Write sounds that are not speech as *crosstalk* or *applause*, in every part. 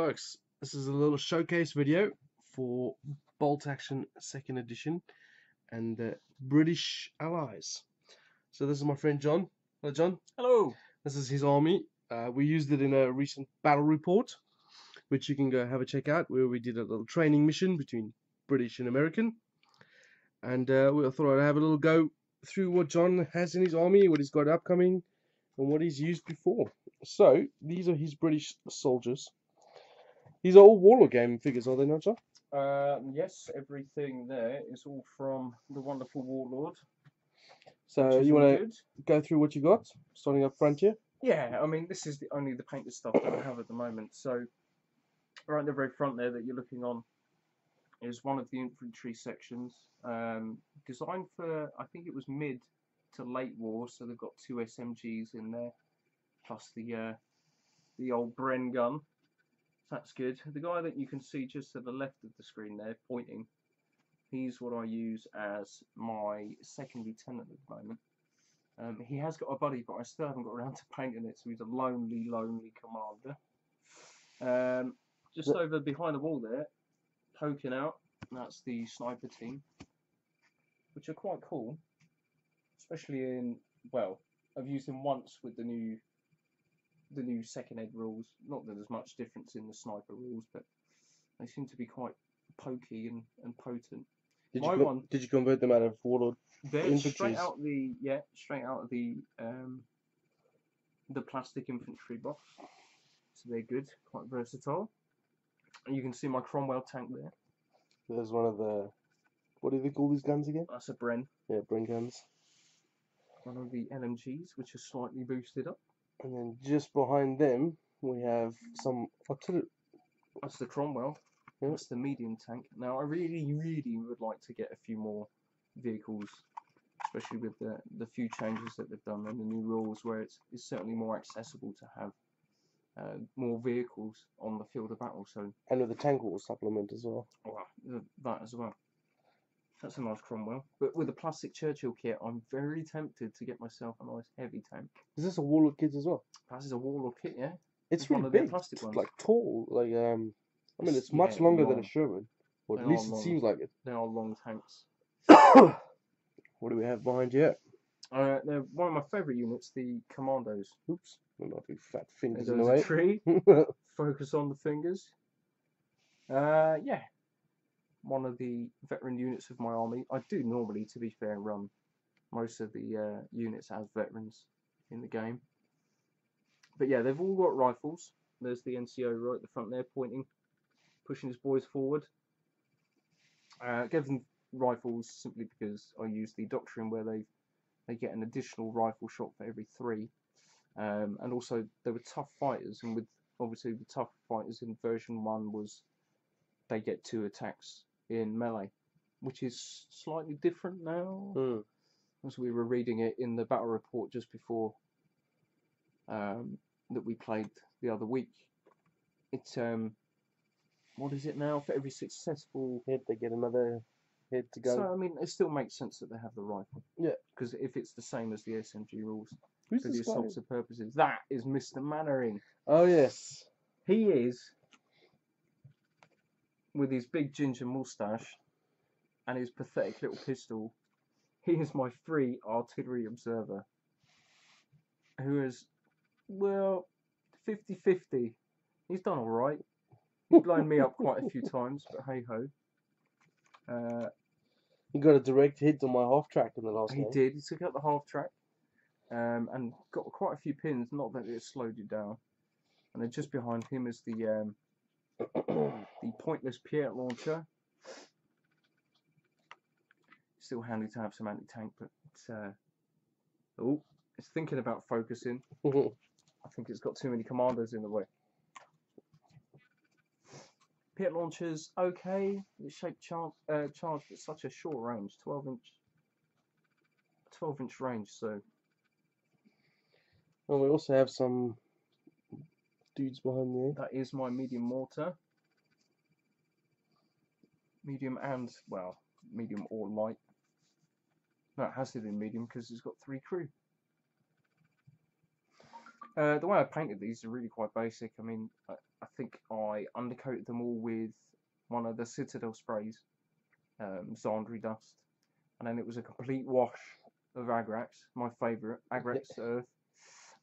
Folks, this is a little showcase video for Bolt Action 2nd edition and the British Allies. So this is my friend John. Hello John. Hello. This is his army. Uh, we used it in a recent battle report which you can go have a check out where we did a little training mission between British and American. And uh, we thought I'd have a little go through what John has in his army, what he's got upcoming, and what he's used before. So, these are his British soldiers. These are all Warlord game figures, are they not, John? Um, yes, everything there is all from the wonderful Warlord. So, you want to go through what you got, starting up front here? Yeah, I mean, this is the only the painted stuff that I have at the moment. So, right at the very front there that you're looking on is one of the infantry sections, um, designed for I think it was mid to late war. So they've got two SMGs in there, plus the uh, the old Bren gun. That's good. The guy that you can see just to the left of the screen there, pointing, he's what I use as my second lieutenant at the moment. Um, he has got a buddy, but I still haven't got around to painting it, so he's a lonely, lonely commander. Um, just Wha- over behind the wall there, poking out, that's the sniper team, which are quite cool, especially in well, I've used them once with the new, the new second ed rules. Not that there's much difference in the sniper rules, but they seem to be quite pokey and, and potent. Did My you, one- did you convert them out of Warlord? They're straight out the yeah, straight out of the um, the plastic infantry box. So they're good, quite versatile. And you can see my Cromwell tank there. There's one of the, what do they call these guns again? That's a Bren. Yeah, Bren guns. One of the LMGs, which is slightly boosted up. And then just behind them, we have some. That's the Cromwell. Yeah. That's the medium tank. Now I really, really would like to get a few more vehicles, especially with the the few changes that they've done and the new rules, where it's it's certainly more accessible to have uh, more vehicles on the field of battle. So And with the tank war supplement as well. Well, that as well. That's a nice Cromwell. But with a plastic Churchill kit, I'm very tempted to get myself a nice heavy tank. Is this a Warlord kids as well? That is a Warlord kit, yeah? It's, It's one really of their big. plastic it's ones. like tall. Like um, I mean, It's- it's much yeah, longer than a. Sherman, or at least are it long. seems like it. They are long tanks. *coughs* what do we have behind you? Uh, they're one of my favourite units, the Commandos. Oops, not too fat fingers in the way. tree. *laughs* Focus on the fingers. Uh, yeah. One of the veteran units of my army. I do normally, to be fair, run most of the uh, units as veterans in the game. But yeah, they've all got rifles. There's the NCO right at the front there, pointing, pushing his boys forward. Uh, gave them rifles simply because I use the doctrine where they they get an additional rifle shot for every three. Um, and also they were tough fighters, and with obviously the tough fighters in version one was they get two attacks in melee, which is slightly different now. Hmm. As we were reading it in the battle report just before um, that we played the other week. It's um, what is it now? For every successful Hit, they get another hit to go. so I mean, it still makes sense that they have the rifle. Yeah. Because if it's the same as the SMG rules Who's for the guy? assaultive purposes, that is Mr. Mainwaring. Oh yes. He is with his big ginger moustache and his pathetic little pistol. He is my free artillery observer, who is well 50-50. He's done all right. He's blown me up quite a few times, but hey ho. Uh, He got a direct hit on my half track in the last He game. did. He took out the half track, um, and got quite a few pins. Not that it slowed you down. And then just behind him is the um, the pointless PIAT launcher. Still handy to have some anti-tank, but it's, uh, oh, it's thinking about focusing. *laughs* I think it's got too many commandos in the way. PIAT launchers okay. The shape charge, uh, charge, but such a short range, 12 inch, 12 inch range. So and we also have some dudes behind there. that is my medium mortar. Medium and well, medium or light. No, it has to be medium because it's got three crew. Uh, the way I painted these are really quite basic. I mean, I, I think I undercoated them all with one of the Citadel sprays, um, Zandri dust, and then it was a complete wash of Agrax, my favourite, Agrax Earth.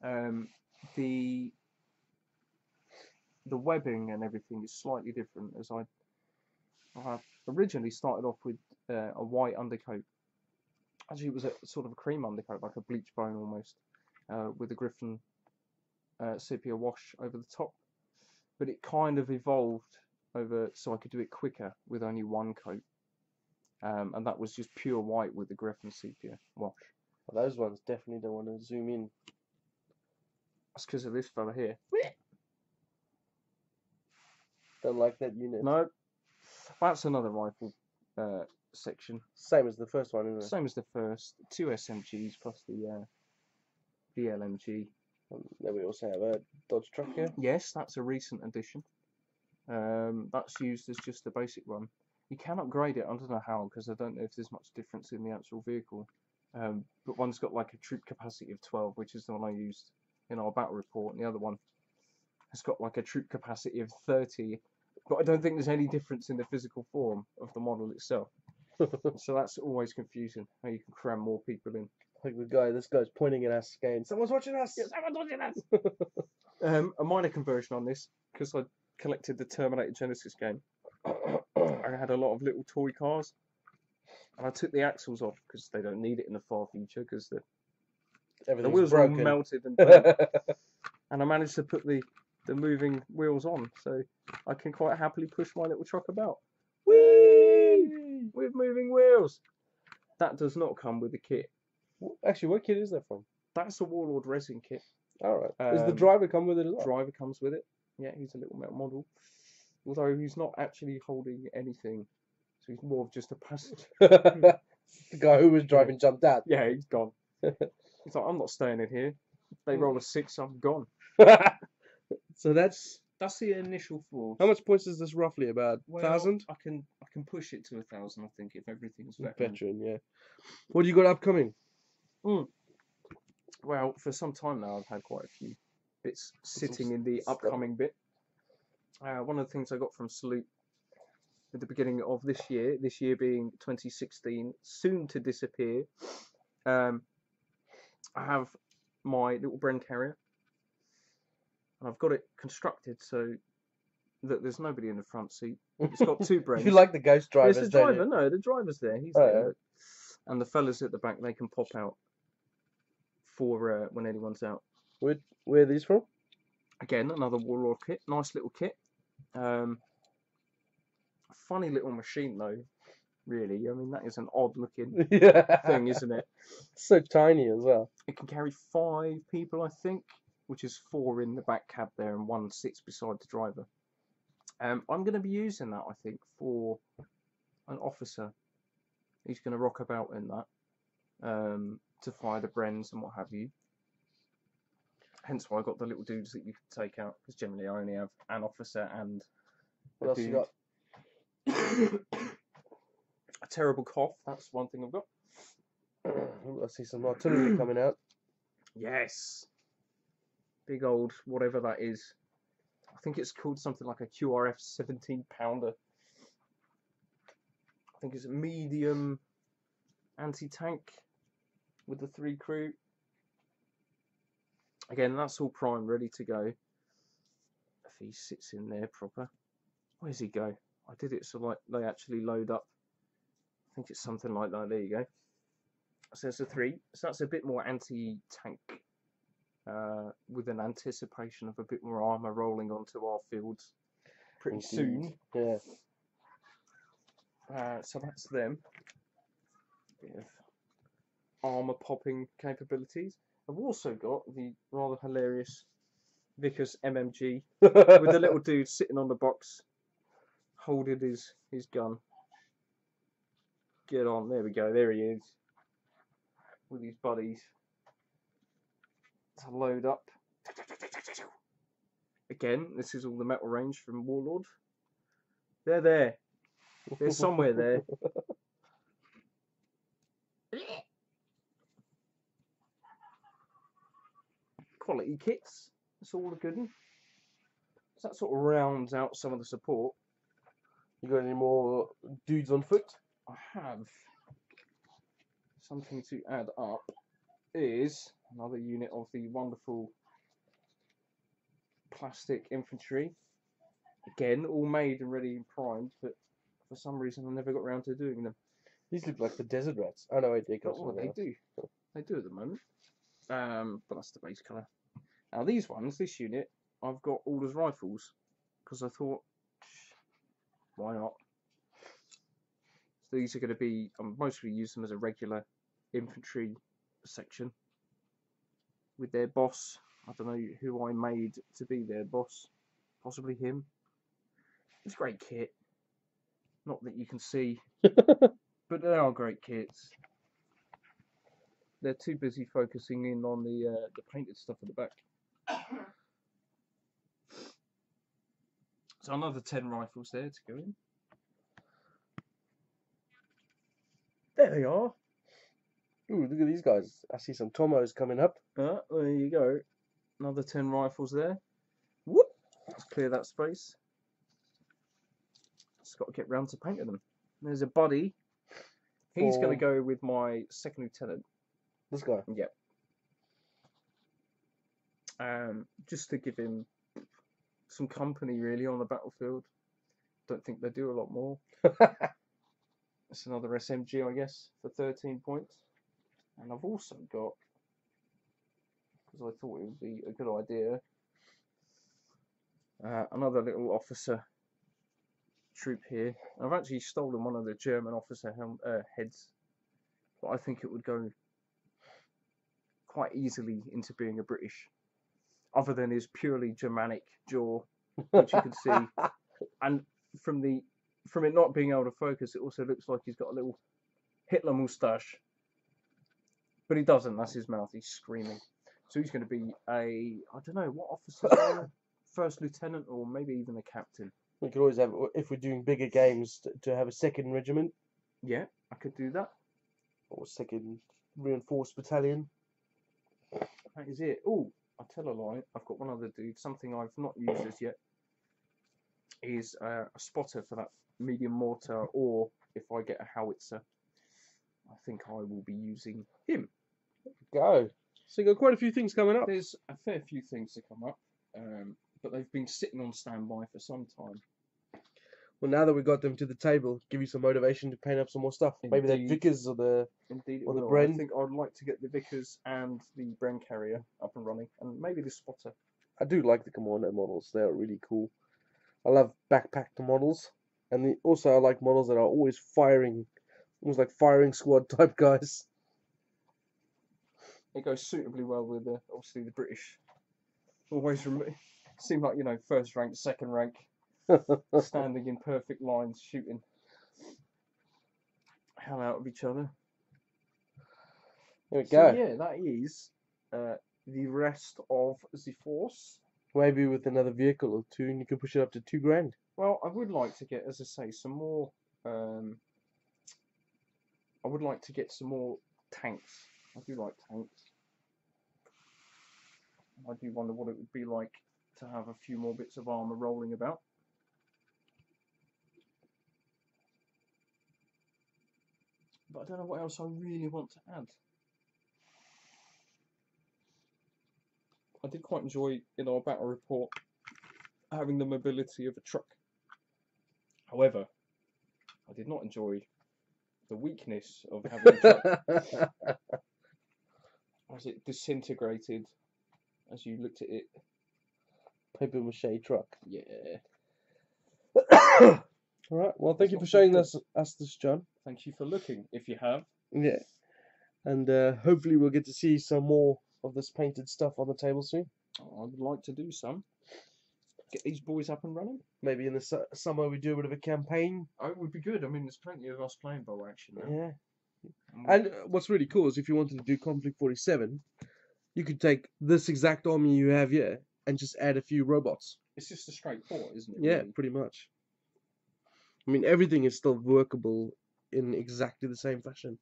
Um, the the webbing and everything is slightly different, as I, I originally started off with uh, a white undercoat. Actually, it was a sort of a cream undercoat, like a bleach bone almost, uh, with a Gryphonne uh, sepia wash over the top. But it kind of evolved over so I could do it quicker with only one coat. Um, and that was just pure white with the Gryphonne sepia wash. Well, those ones definitely don't want to zoom in. That's because of this fella here. Don't like that unit. No, that's another rifle uh, section. Same as the first one, isn't it? Same as the first. Two SMGs plus the uh, the LMG. Um, then we also have a Dodge truck here. Yes, that's a recent addition. Um, that's used as just the basic one. You can upgrade it. I don't know how because I don't know if there's much difference in the actual vehicle. Um, but one's got like a troop capacity of 12, which is the one I used in our battle report, and the other one has got like a troop capacity of 30. But I don't think there's any difference in the physical form of the model itself. *laughs* so that's always confusing how you can cram more people in. Like the guy, this guy's pointing at us, going, "Someone's watching us." someone's watching us. *laughs* um, a minor conversion on this because I collected the Terminator Genisys game. I had a lot of little toy cars, and I took the axles off because they don't need it in the far future because the, the wheels are all melted and *laughs* and I managed to put the the moving wheels on, so I can quite happily push my little truck about. Whee! With moving wheels. That does not come with the kit. Actually, what kit is that from? That's a Warlord resin kit. All right. Does the Um, driver come with it as well? driver comes with it. Yeah, he's a little metal model. Although he's not actually holding anything, so he's more of just a passenger. *laughs* the guy who was driving jumped out. Yeah, he's gone. *laughs* he's like, I'm not staying in here. They roll a six, I'm gone. *laughs* so that's That's the initial force. how much points is this roughly? About Well, thousand. I can I can push it to a thousand. I think if everything's veteran. Veteran, yeah. What do you got upcoming? Well, for some time now, I've had quite a few bits sitting in the upcoming bit. Uh, one of the things I got from Salute at the beginning of this year, this year being 2016, soon to disappear, um, I have my little Bren carrier, and I've got it constructed so that there's nobody in the front seat. It's got two Brens. *laughs* you like the ghost drivers, There's the driver. you? No, the driver's there. He's Oh, there. yeah. And the fellas at the back, they can pop out for uh, when anyone's out. Where, where are these from? Again, another Warlord kit. Nice little kit. Um, funny little machine though. Really, I mean that is an odd looking *laughs* yeah. thing, isn't it? So tiny as well. It can carry five people, I think, which is four in the back cab there and one sits beside the driver. Um, I'm going to be using that, I think, for an officer. He's going to rock about in that um, to fire the Brens and what have you. Hence why I got the little dudes that you can take out, because generally I only have an officer and What else you got? *coughs* a terrible cough. That's one thing I've got. *coughs* I see some artillery coming out. *coughs* Yes. Big old whatever that is. I think it's called something like a QRF 17 pounder. I think it's a medium anti tank with the three crew. Again, that's all prime, ready to go. If he sits in there proper. Where's he go? I did it so like they actually load up. I think it's something like that. There you go. So it's a three. So that's a bit more anti-tank, uh, with an anticipation of a bit more armor rolling onto our fields pretty soon. Yeah. Uh, so that's them. Bit of armor popping capabilities. I've also got the rather hilarious Vickers MMG *laughs* with the little dude sitting on the box, holding his his gun. Get on, there we go, there he is, with his buddies to load up. Again, this is all the metal range from Warlord. They're there. They're somewhere there. *laughs* Quality kits. That's all a good one. So that sort of rounds out some of the support. You got any more dudes on foot? I have something to add up. Is another unit of the wonderful plastic infantry. Again, all made and ready and primed, but for some reason I never got around to doing them. These look like the desert rats. Oh no, But got what they do, they do at the moment. Um, but that's the base colour. Now these ones, this unit, I've got all as rifles because I thought, why not? So these are going to be, I'm mostly use them as a regular infantry section with their boss. I don't know who I made to be their boss, possibly him. It's a great kit. Not that you can see, *laughs* but they are great kits. They're too busy focusing in on the uh, the painted stuff at the back. So another ten rifles there to go in. There they are. Ooh, look at these guys. I see some Tomos coming up. Uh, there you go. Another 10 rifles there. Whoop! Let's clear that space. Just got to get round to painting them. There's a buddy. He's going to go with my second lieutenant. This guy. Yep. Um, just to give him some company, really, on the battlefield. Don't think they do a lot more. *laughs* It's another SMG, I guess, for 13 points. And I've also got, because I thought it would be a good idea, uh, another little officer troop here. I've actually stolen one of the German officer helm, uh, heads, but I think it would go quite easily into being a British, other than his purely Germanic jaw, which you can see. *laughs* and from the from it not being able to focus, it also looks like he's got a little Hitler moustache. But he doesn't. That's his mouth. He's screaming. So he's going to be a I don't know what officer, *laughs* first lieutenant or maybe even a captain. We could always have, if we're doing bigger games, to, have a second regiment Yeah, I could do that. or second reinforced battalion. That is it. Oh, I tell a lie. I've got one other dude. Something I've not used as yet is uh, a spotter for that medium mortar, or if I get a howitzer, I think I will be using him. Go. So you got quite a few things coming up. There's a fair few things to come up, um, but they've been sitting on standby for some time. Well, now that we've got them to the table, give you some motivation to paint up some more stuff. Maybe the Vickers or the Indeed, it Or the will. I think I'd like to get the Vickers and the Bren carrier up and running, and maybe the spotter. I do like the Commando models. They are really cool. I love backpacked models, and the, also I like models that are always firing, almost like firing squad *laughs* type guys. It goes suitably well with the obviously the British. Always rem- seem like you know first rank, second rank, *laughs* standing in perfect lines, shooting hell out of each other. There we So go. yeah, that is uh, the rest of the force. Maybe with another vehicle or two, and you can push it up to two grand. Well, I would like to get, as I say, some more. Um, I would like to get some more tanks. I do like tanks. I do wonder what it would be like to have a few more bits of armour rolling about. But I don't know what else I really want to add. I did quite enjoy in our battle report having the mobility of a truck. However, I did not enjoy the weakness of having a truck *laughs* as it disintegrated as you looked at it. Paper mache truck. Yeah. *coughs* All right. Well, thank That's you for showing us us this, John. Thank you for looking, if you have. Yeah. And uh, hopefully we'll get to see some more of this painted stuff on the table soon. I would like to do some. Get these boys up and running. Maybe in the su- summer we do a bit of a campaign. Oh, it would be good. I mean, there's plenty of us playing Bolt Action now. Yeah. And And uh, what's really cool is if you wanted to do Konflikt 47, you could take this exact army you have here and just add a few robots. it's just a straight port, isn't it? Yeah, really? pretty much. I mean, everything is still workable in exactly the same fashion,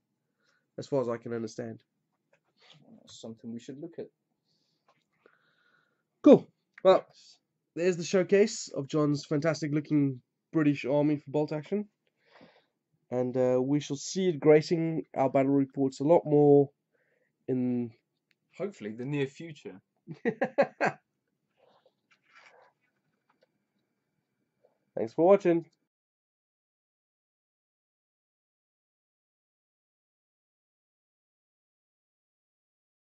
as far as I can understand. That's something we should look at. Cool. Well, there's the showcase of John's fantastic looking British Army for bolt action. And uh, we shall see it gracing our battle reports a lot more in. Hopefully, the near future. *laughs* Thanks for watching.